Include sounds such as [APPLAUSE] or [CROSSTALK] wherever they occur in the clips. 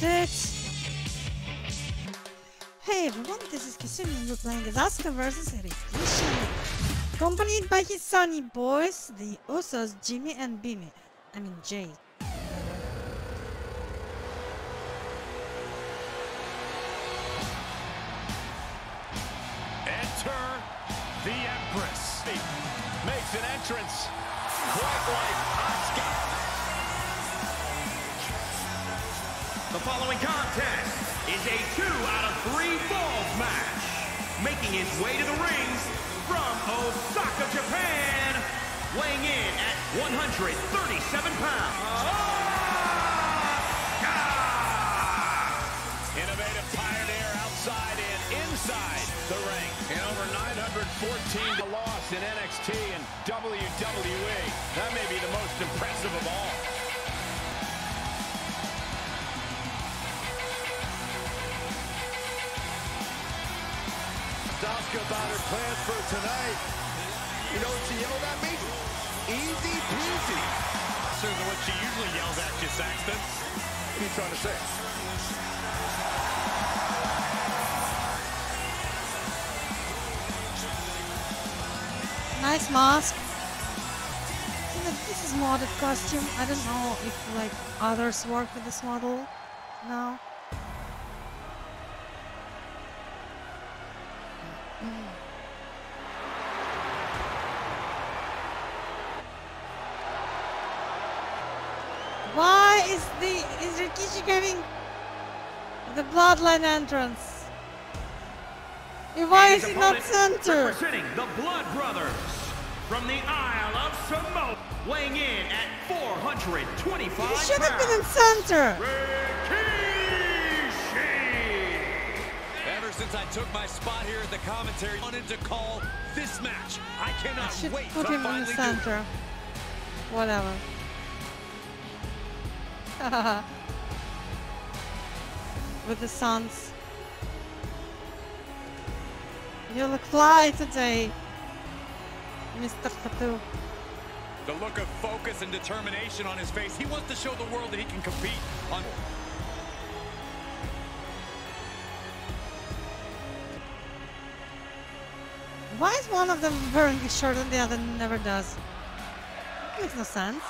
Hey everyone, this is Kishin and we're playing as Asuka versus Rikishi. Accompanied by his sunny boys, the Usos, Jimmy and Bimi. I mean Jay. The following contest is a two out of three falls match. Making his way to the rings from Osaka, Japan, weighing in at 137 pounds. Asuka! Innovative pioneer outside and inside the ring. In over 914 to loss in NXT and WWE. That may be the most impressive of all. Asuka about her plans for tonight. You know what she yelled at me? Easy peasy. Certainly what she usually yells at you, Saxton. What are you trying to say? Nice mask. You know, This is modded costume. I don't know if like others work with this model now. Why is the is Rikishi having the bloodline entrance? And Why is he not center? Representing the Blood Brothers from the Isle of Samoa, weighing in at 425 He should have been in center. Since I took my spot here at the commentary, I wanted to call this match. I I cannot should wait put him in the center. Whatever. [LAUGHS] With the suns. You look fly today, Mr. Fatu. The look of focus and determination on his face. He wants to show the world that he can compete on. Why is one of them wearing a shirt and the other never does? Makes no sense.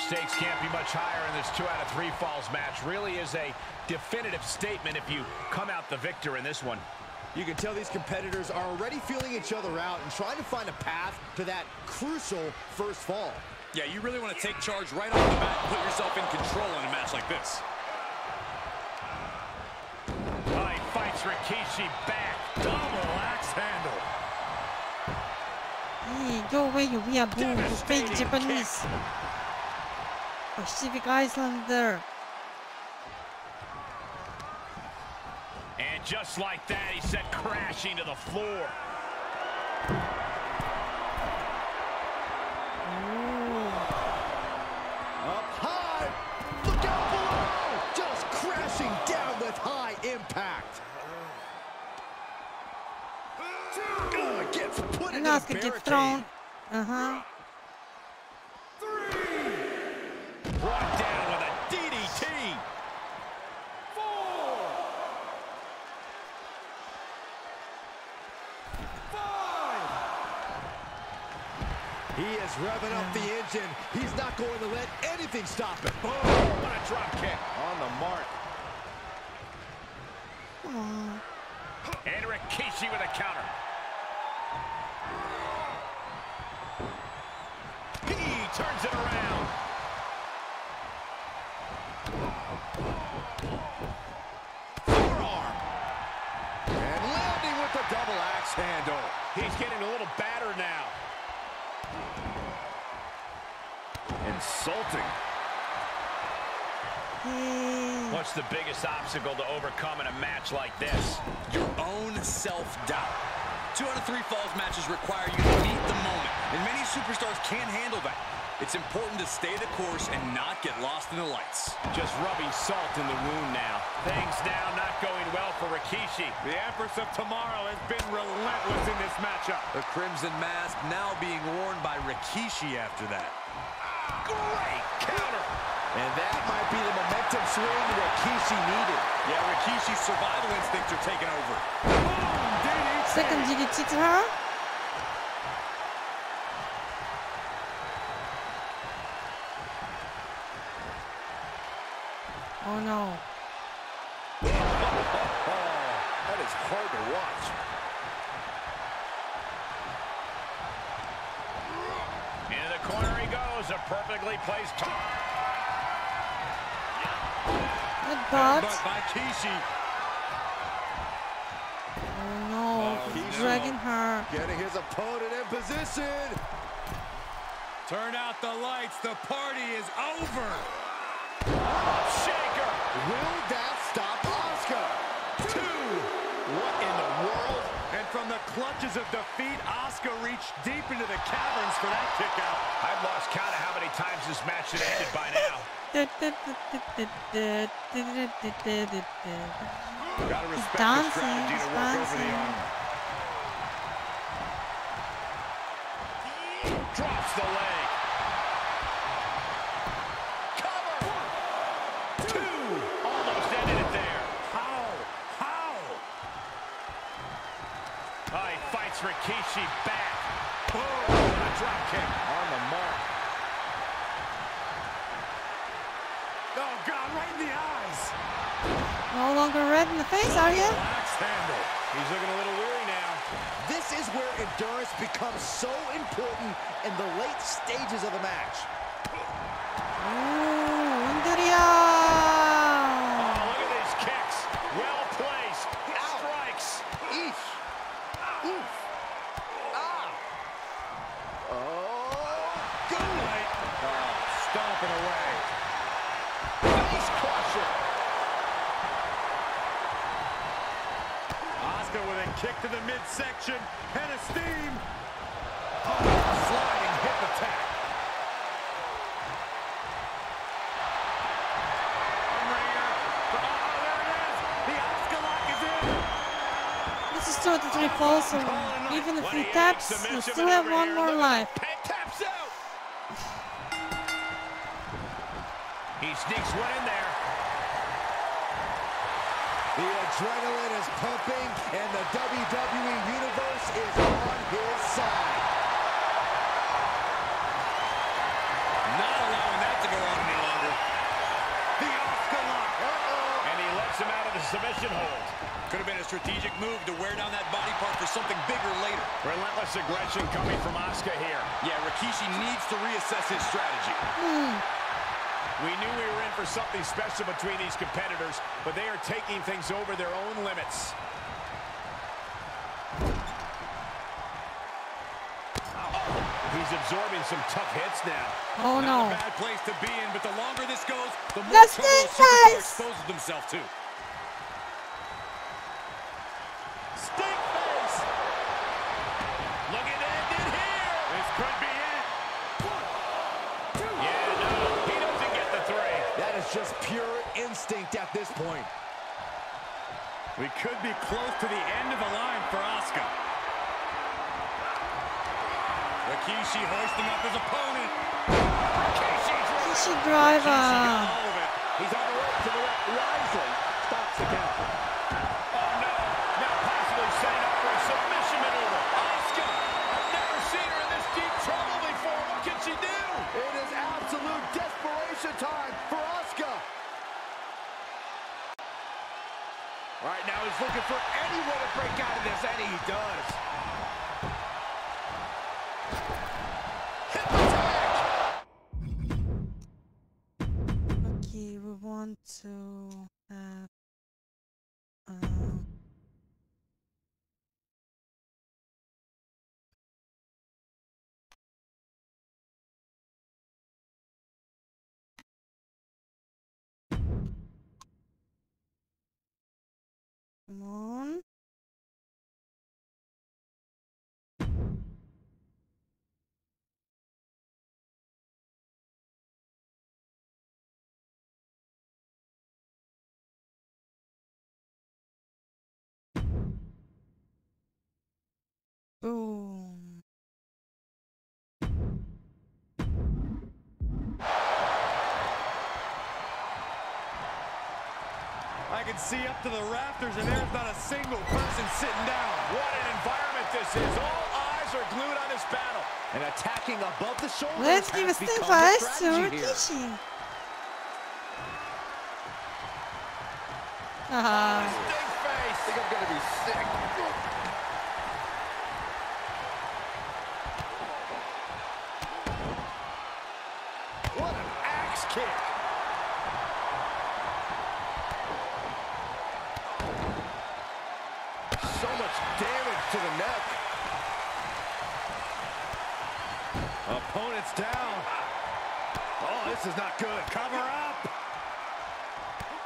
Stakes can't be much higher in this two out of three falls match. Really is a definitive statement if you come out the victor in this one. You can tell these competitors are already feeling each other out and trying to find a path to that crucial first fall. Yeah, you really want to take charge right off the bat and put yourself in control in a match like this. Oh, Rikishi back. Double axe handle. Hey, go away, you weeaboo, you fake Devastating Japanese. Oh, Pacific Islander. And just like that, he sent crashing to the floor. Up gets put And into Asuka the gets barricade. thrown. Uh-huh. Brought down with a DDT. He is revving up the engine. He's not going to let anything stop him. Boom, what a drop kick. On the mark. Come on. And Rikishi with a counter. Turns it around. Forearm. And landing with the double axe handle. He's getting a little battered now. Insulting. What's the biggest obstacle to overcome in a match like this? Your own self-doubt. Two out of three falls matches require you to meet the moment, and many superstars can't handle that. It's important to stay the course and not get lost in the lights. Just rubbing salt in the wound now. Things now not going well for Rikishi. The Empress of Tomorrow has been relentless in this matchup. The Crimson Mask now being worn by Rikishi after that. Great counter. And that might be the momentum swing Rikishi needed. Yeah, Rikishi's survival instincts are taking over. Second DDT to her. Oh no. [LAUGHS] That is hard to watch. Into the corner he goes. A perfectly placed top. Good But butt. by Kishi. Oh no. Oh, He's dragging her. Getting his opponent in position. Turn out the lights. The party is over. Oh, Shaker. Will that stop Asuka? Two. What in the world? And from the clutches of defeat, Asuka reached deep into the caverns for that kick out. I've lost count of how many times this match has ended by now. Gotta respect dancing, the strategy to work over the dancing. arm. Drops the leg. Cover. Two. Almost ended it there. How? How? He fights Rikishi back. Boom! A drop kick. On the mark. Oh, God, right in the eyes. No longer red in the face, are you? He's looking a little weary now. This is where endurance becomes so important in the late stages of the match. Ooh, Unduria. Oh, look at these kicks. Well placed. Strikes. Eesh. Oof. Ah. Oh. Good night. Oh, stomping away. Face crusher. Asuka with a kick to the midsection. Head of steam. Oh, sliding hip attack. It is. The Asuka is in. This is 33 falls, so even if he taps, you still have one more life. Peg taps out. He sneaks one in there. The adrenaline is pumping, and the WWE Universe is on his side. Not allowing that to go on any longer. The Asuka lock. Uh-oh. And he lets him out of the submission hold. Could have been a strategic move to wear down that body part for something bigger later. Relentless aggression coming from Asuka here. Yeah, Rikishi needs to reassess his strategy. Hmm. We knew we were in for something special between these competitors, but they are taking things over their own limits. Oh, he's absorbing some tough hits now. Oh Not no. a bad place to be in, but the longer this goes, the more The trouble the snake superstar eyes! exposes himself to. Stink face! Look at that did here! This could be it. Yeah, no, he doesn't get the three. That is just pure instinct at this point. We could be close to the end of the line for Asuka. Rikishi hoisting up his opponent. Kishi driver. all of. He's on the way to the left. Wisely stops the count. Oh no, now possibly setting up for a submission maneuver. Asuka, I've never seen her in this deep trouble before. What can she do? It is absolute desperation time for Asuka. Right now he's looking for any way to break out of this, and he does. Come on. Boom. I can see up to the rafters, and there's not a single person sitting down. What an environment this is. All eyes are glued on this battle. And attacking above the shoulders Let's give a has stiff become the to strategy here. Rikishi. Ah, Stink face. I think I'm gonna be sick. What an axe kick. So much damage to the neck. Opponent's down. Oh, this is not good. Cover up.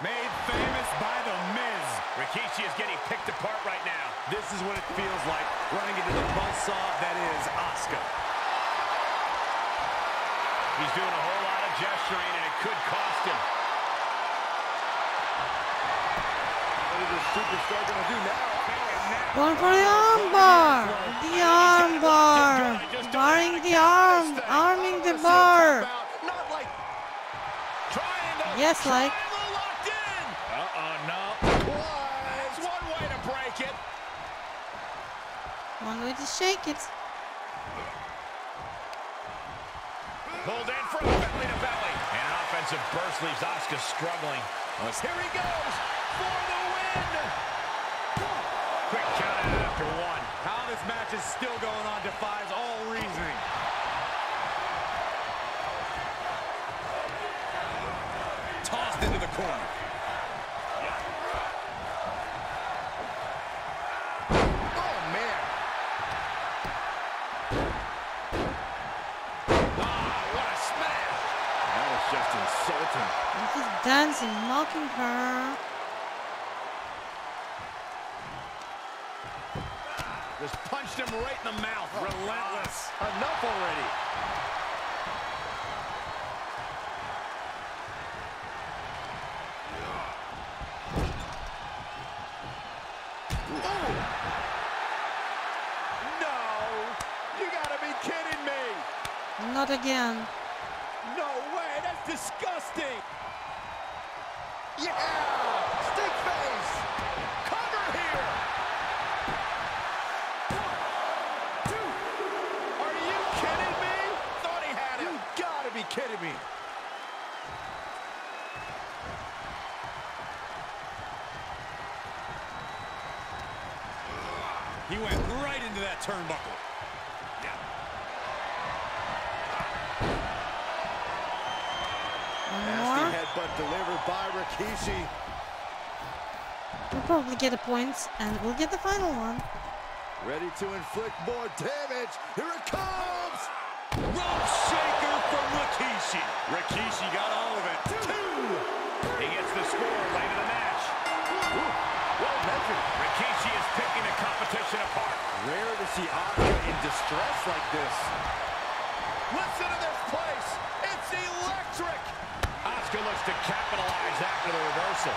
Made famous by The Miz. Rikishi is getting picked apart right now. This is what it feels like running into the buzzsaw that is Asuka. He's doing a whole lot of gesturing, and it could cost him. Going for the armbar. The armbar. Barring the arm. Arming the bar. Yes, like. Uh-oh, no. One way to break it. One way to shake it. Pulled in from belly to belly. And an offensive burst leaves Asuka struggling. Here he goes for the win. Quick count after one. How this match is still going on defies all reasoning. Tossed into the corner. Oh man. Ah, Just punched him right in the mouth. Oh, Relentless. Enough already. No. You gotta be kidding me. Not again. No way. That's disgusting. Yeah! Stink face! Cover here. Are you kidding me? Thought he had You him. gotta be kidding me. He went right into that turnbuckle. One Nasty headbutt delivered by Rikishi. We'll probably get a points, and we'll get the final one. Ready to inflict more damage. Here it comes! Rump shaker from Rikishi. Rikishi got all of it. Two! He gets the score late in the match. Well measured. Rikishi is picking the competition apart. Rare to see Asuka in distress like this. Listen to this place. It's electric. Asuka looks to capitalize after the reversal.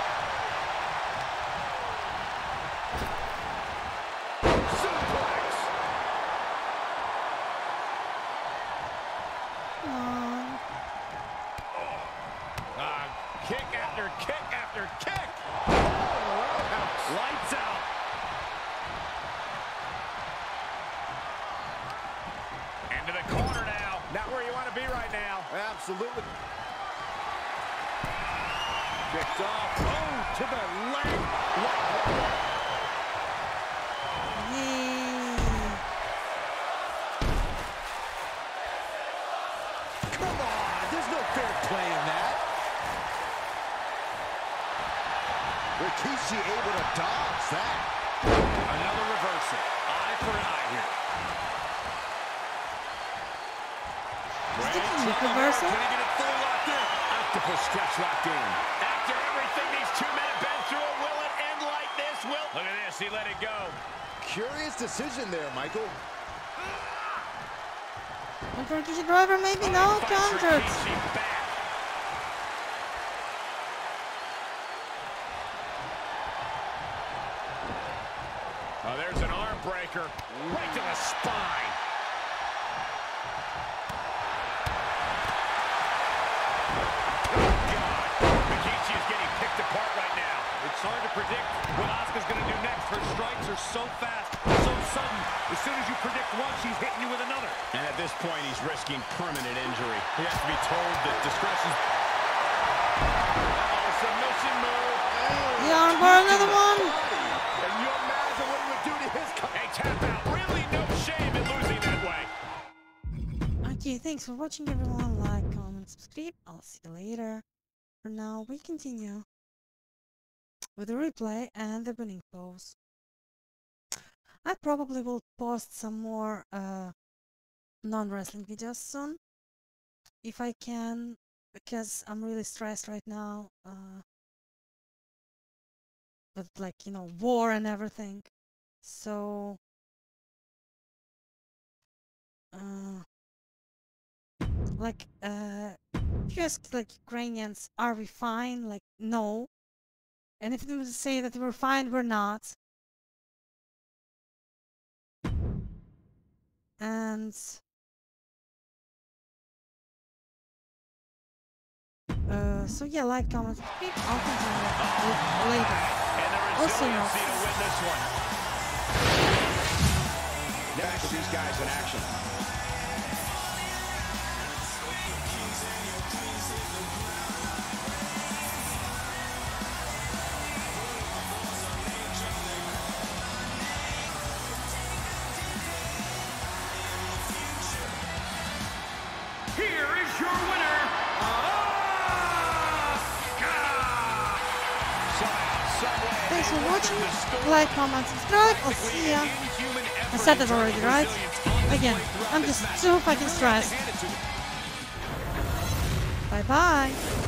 Suplex. Come on. Uh, kick after kick after kick. Lights out. Into the corner now. Not where you want to be right now. Absolutely. Kicked off. Oh, to the leg. Rikishi able to dodge that. Another reversal. Eye for an eye here. Sticky with reversal. Can he get it fully locked in? Octopus stretch locked in. After everything these two men have been through, will it end like this? Will Look at this. He let it go. Curious decision there, Michael. One for Rikishi driver, maybe no Fights counters. Rikishi back. Oh, there's an arm breaker. Right to the spine. Oh, Rikishi is getting picked apart right now. It's hard to predict what Asuka's going to do next. Her strikes are so fast, so sudden. As soon as you predict one, she's hitting you with another. And at this point, he's risking permanent injury. He has to be told that discretion. Oh, submission move. Yeah, arm bar, another one. Okay, thanks for watching everyone. Like, comment, subscribe. I'll see you later. For now, we continue with the replay and the winning pose. I probably will post some more uh, non-wrestling videos soon, if I can, because I'm really stressed right now. Uh, with like you know war and everything, so. Uh, like uh if you ask like Ukrainians, are we fine? Like no. And if they would say that we're fine, we're not. And uh so yeah, like, comment, subscribe. I'll continue with later. Also, no. to win this one. Back to these guys in action. Like, comment, subscribe. I'll see ya. I said that already, right? Again, I'm just so fucking stressed. Hand